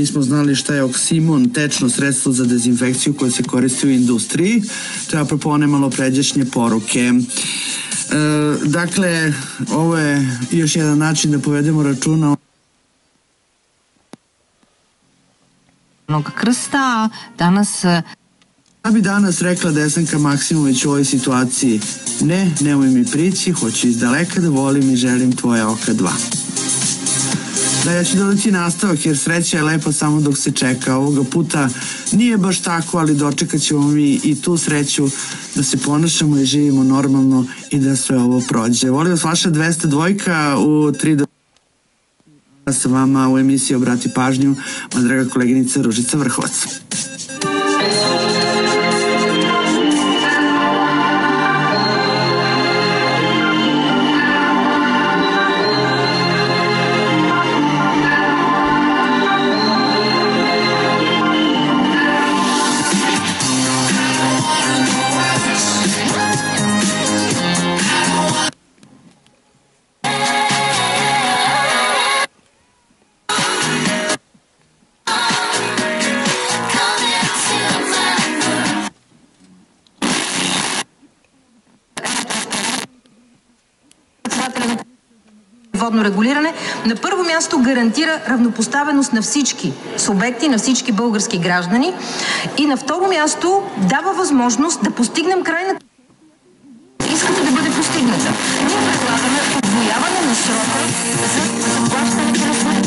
Nismo znali šta je oksimon, tečno sredstvo za dezinfekciju koje se koristi u industriji. To je apropo one malo pređašnje poruke. E, dakle, ovo je još jedan način da povedemo računa krsta, danas Ja bi danas rekla Desanka Maksimović u ovoj situaciji ne, nemoj mi prići, hoću iz daleka da volim i želim tvoje oka dva. Da, ja ću dodati nastavak jer sreća je lepa samo dok se čeka. Ovoga puta nije baš tako, ali dočekat ćemo mi i tu sreću da se ponašamo i živimo normalno i da sve ovo prođe. Volim vas vaša 202 u 3 do sa vama u emisiji Obrati pažnju, moja draga koleginica Ružica Vrhovac. Водно регулиране, на първо място гарантира равнопоставеност на всички субекти, на всички български граждани и на второ място дава възможност да постигнем крайната искате да бъде постигната. Ние предлагаме отвояване на срока за заплащането на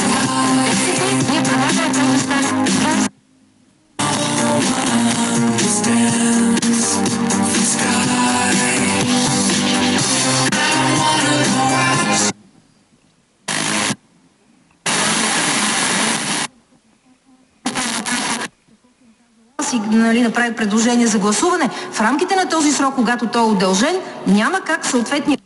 сега ние предлагаме стане си нали, направи предложение за гласуване, в рамките на този срок, когато той е удължен, няма как съответния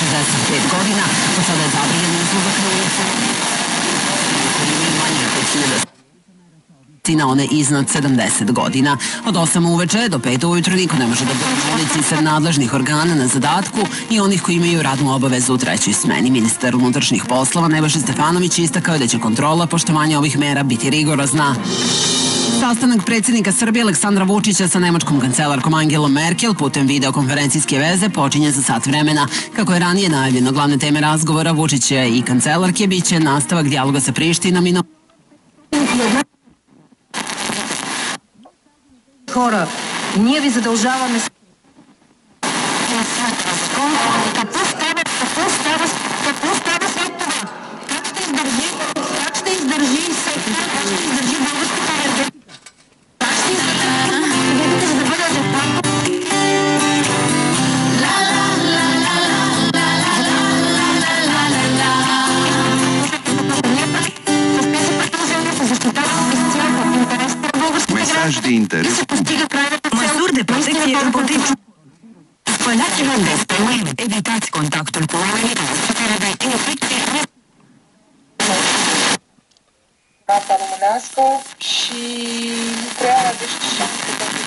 65 godina, od sada je zabranjen izlazak na ulicu. Manje od 5000 na one iznad 70 godina. Od 8 uveče do 5 ujutru niko ne može da bude na ulici sve nadležnih organa na zadatku i onih koji imaju radnu obavezu u trećoj smeni. Ministar unutrašnjih poslova Nebojša Stefanović istakao je da će kontrola poštovanja ovih mera biti rigorozna. Sastanak predsjednika Srbije Aleksandra Vučića sa nemačkom kancelarkom Angelom Merkel putem videokonferencijske veze počinje za sat vremena. Kako je ranije najavljeno, glavne teme razgovora Vučića i kancelarke biće nastavak dijaloga sa Prištinom i no... хора. Ние ви задължаваме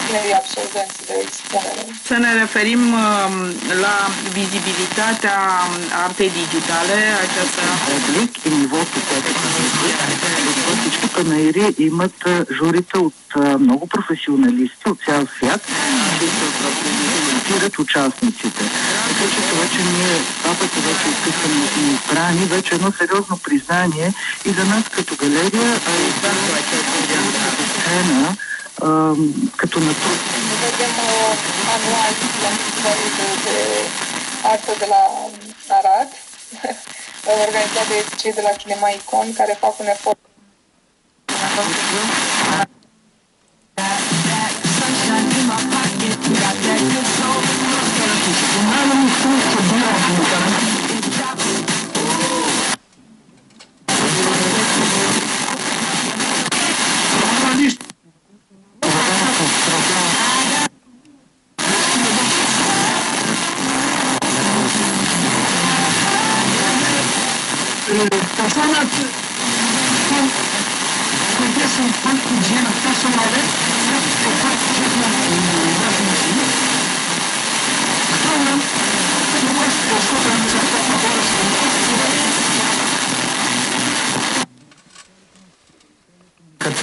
pentru tinerii absolvenți de expunere. Să ne referim um, la vizibilitatea artei digitale, aceasta публик и нивото, което всички панаири имат журита от много професионалисти от цял свят, които участниците. Така че това, че ние два пъти вече изписваме и избрани, вече е едно сериозно признание и за нас като галерия, а и за като сцена, sunături. Vedem manual, la festivalul de artă de la Arad, organizat de cei de la Cinema Icon, care fac un efort.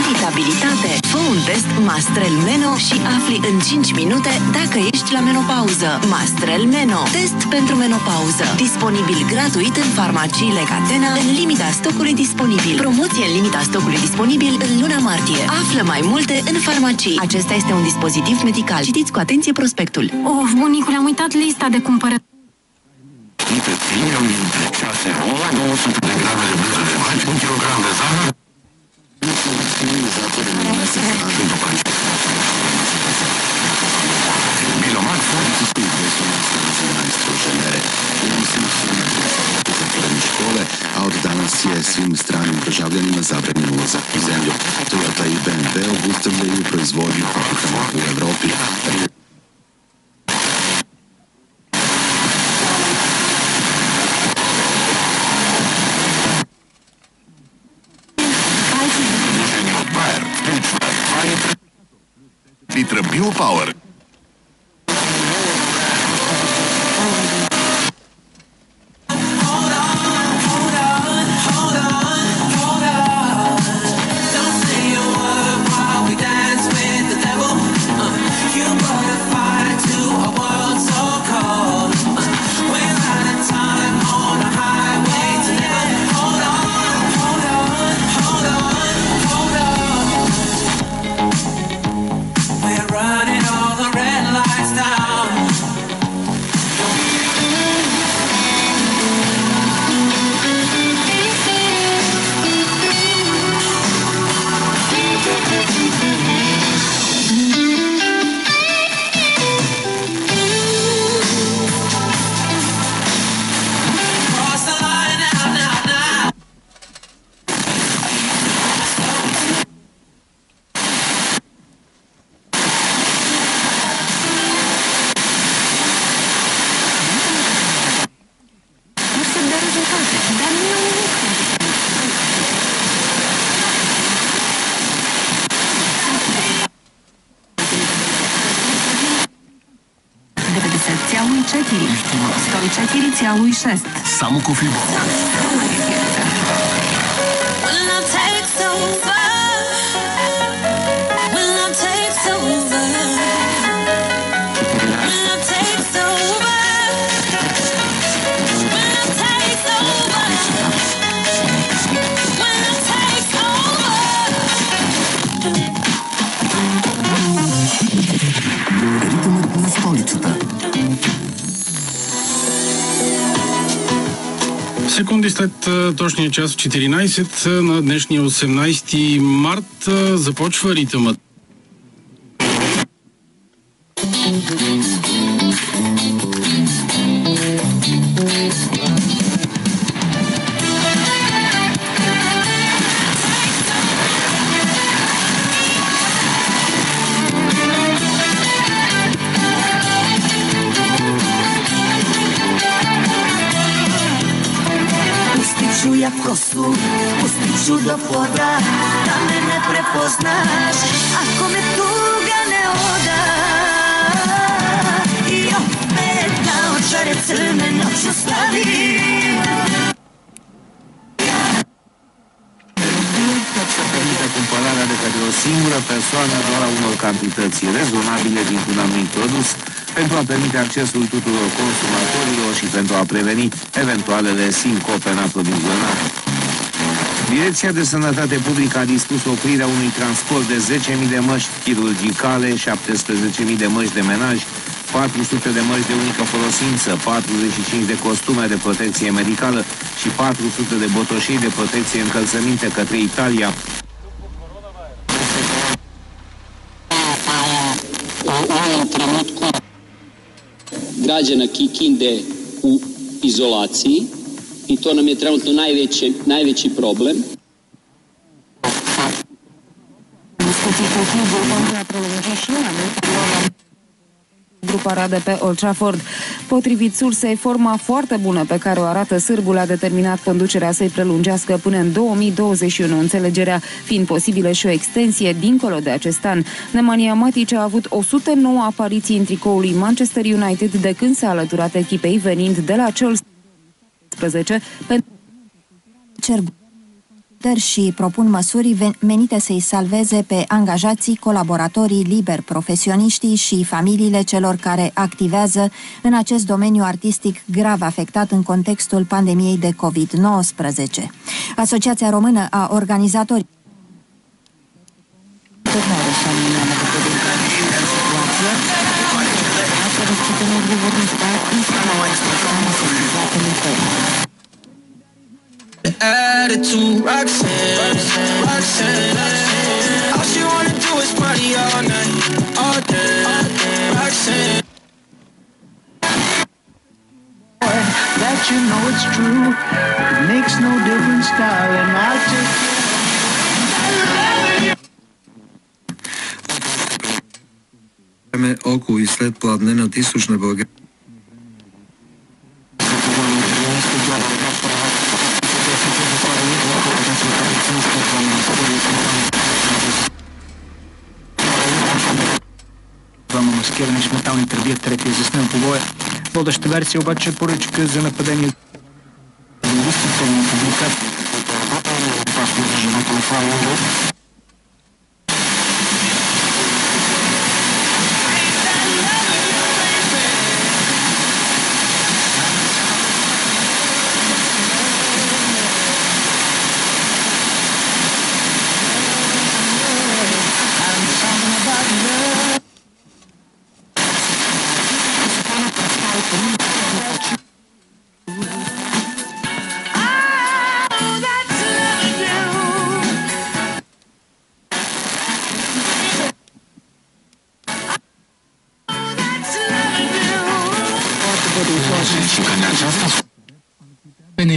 Iritabilitate. Fă un test Mastrel Meno și afli în 5 minute dacă ești la menopauză. Mastrel Meno. Test pentru menopauză. Disponibil gratuit în farmaciile Catena în limita stocului disponibil. Promoție în limita stocului disponibil în luna martie. Află mai multe în farmacii. Acesta este un dispozitiv medical. Citiți cu atenție prospectul. Of, bunicule, am uitat lista de cumpărături. Lipe premium, 6 rola, 900 de grame de brânză de vaci, 1 kg de zahăr, Bilomax, zatvorene škole, a od danas je svim stranim državljanima zabranjen ulazak u zemlju. Toyota i BMW obustavljaju proizvodnju fabrikama u Evropi. New Power. 104,6. Samków Lubowia. Секунди след точния час в 14 а, на днешния 18 март започва ритъмът. Ja kosu, pustit ću do poda Da me ne prepoznaš Ako me tuga ne oda I opet na očare crne noću stavim singură persoană doar a unor cantități rezonabile dintr-un anumit produs pentru a permite accesul tuturor consumatorilor și pentru a preveni eventualele sincope în aprovizionare. Direcția de Sănătate Publică a dispus oprirea unui transport de 10.000 de măști chirurgicale, 17.000 de măști de menaj, 400 de măști de unică folosință, 45 de costume de protecție medicală și 400 de botoșei de protecție încălțăminte către Italia. građana Kikinde u izolaciji i to nam je trenutno najveći, najveći problem. Grupa Rade pe Old Trafford. Potrivit sursei, forma foarte bună pe care o arată sârbul a determinat conducerea să-i prelungească până în 2021, înțelegerea fiind posibilă și o extensie dincolo de acest an. Nemanja Matic a avut 109 apariții în tricoul Manchester United de când s-a alăturat echipei venind de la Chelsea 11 pentru și propun măsuri menite să-i salveze pe angajații, colaboratorii, liber profesioniștii și familiile celor care activează în acest domeniu artistic grav afectat în contextul pandemiei de COVID-19. Asociația Română a Organizatorii attitude, Roxanne, Roxanne. All she wanna do is party all night, all day. That you know it's true, it makes no difference, darling. I just. около и след пладнената източна България. Двама първия, третия заснен побоя. Водеща версия обаче е поръчка за нападение на публикация.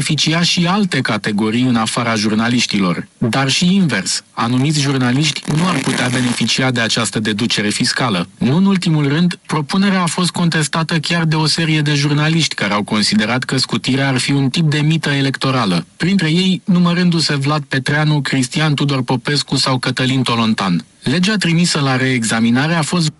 Beneficia și alte categorii în afara jurnaliștilor, dar și invers. Anumiți jurnaliști nu ar putea beneficia de această deducere fiscală. Nu în ultimul rând, propunerea a fost contestată chiar de o serie de jurnaliști care au considerat că scutirea ar fi un tip de mită electorală, printre ei numărându-se Vlad Petreanu, Cristian Tudor Popescu sau Cătălin Tolontan. Legea trimisă la reexaminare a fost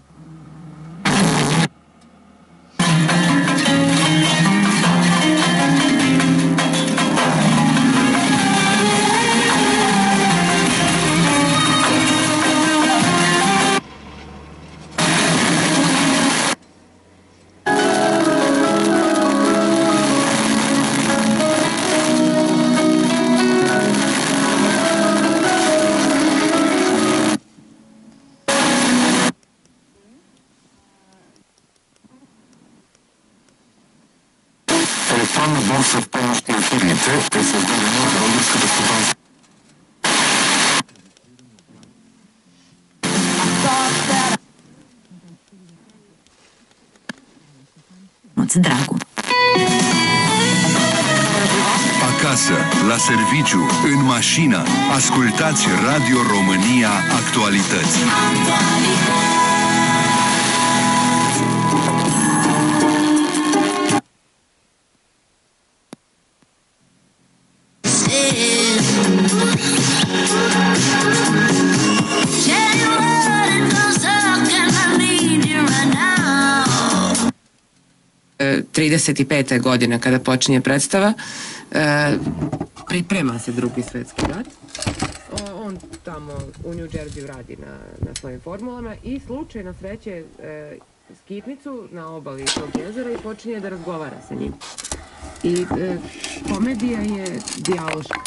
Ionuț Dragu. Acasă, la serviciu, în mașină, ascultați Radio România Actualități. Actualități. 35. godine kada počinje predstava. E, priprema se drugi svetski rat. O, on tamo u New Jersey radi na, na svojim formulama i slučajno sreće e, skitnicu na obali tog jezera i počinje da razgovara sa njim. I e, komedija je dijaloška.